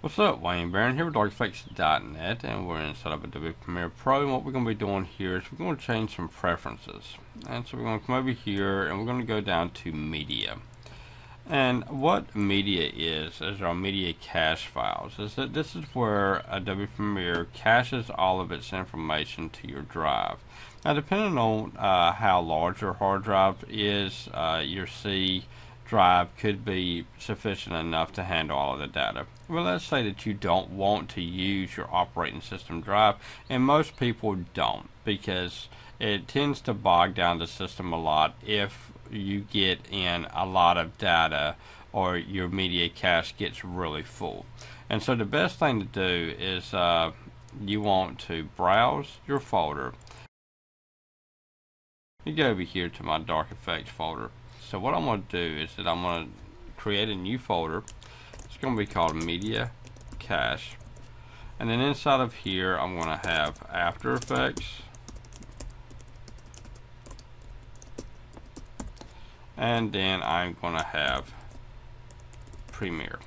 What's up, Wayne Barron here with DarkEffects.net and we're inside of Adobe Premiere Pro and what we're going to be doing here is we're going to change some preferences. And so we're going to come over here and we're going to go down to Media. And what Media is, is our Media Cache files, is that this is where Adobe Premiere caches all of its information to your drive. Now depending on uh, how large your hard drive is, uh, your C drive could be sufficient enough to handle all of the data. Well, let's say that you don't want to use your operating system drive, and most people don't because it tends to bog down the system a lot if you get in a lot of data or your media cache gets really full. And so the best thing to do is uh, you want to browse your folder. You go over here to my Dark Effects folder so what I'm going to do is that I'm going to create a new folder. It's going to be called Media Cache. And then inside of here, I'm going to have After Effects. And then I'm going to have Premiere.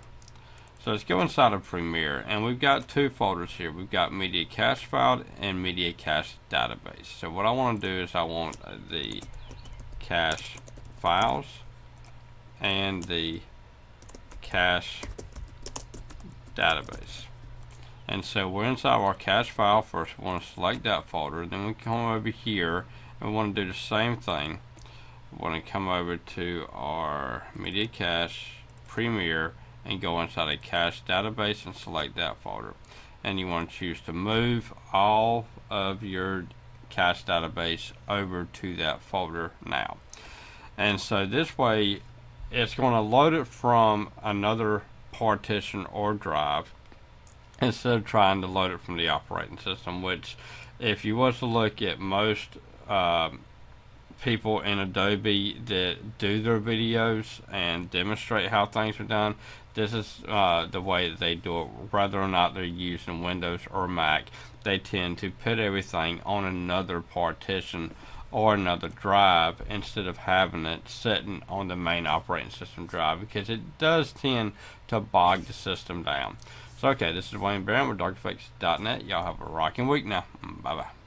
So let's go inside of Premiere and we've got two folders here. We've got Media Cache File and Media Cache Database. So what I want to do is I want the cache files and the cache database. And so we're inside our cache file first. We want to select that folder. Then we come over here and we want to do the same thing. We want to come over to our media cache, Premiere, and go inside a cache database and select that folder. And you want to choose to move all of your cache database over to that folder now and so this way it's going to load it from another partition or drive instead of trying to load it from the operating system which if you was to look at most uh, people in Adobe that do their videos and demonstrate how things are done this is uh, the way that they do it. Whether or not they're using Windows or Mac they tend to put everything on another partition or another drive instead of having it sitting on the main operating system drive because it does tend to bog the system down. So, okay, this is Wayne Barron with DarkEffects.net. Y'all have a rocking week now. Bye bye.